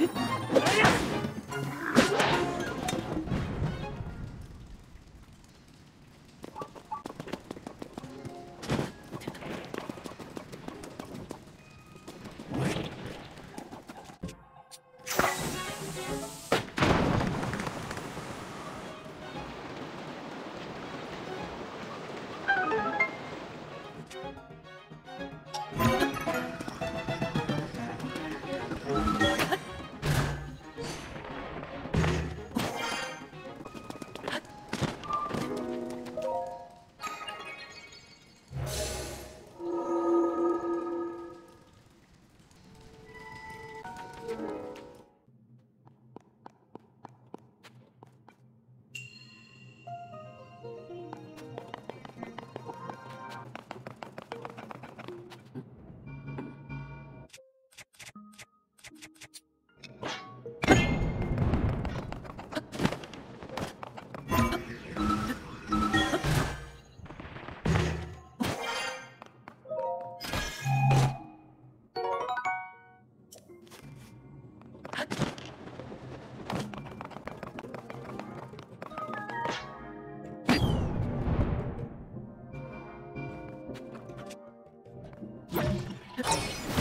Good. Yeah. あ!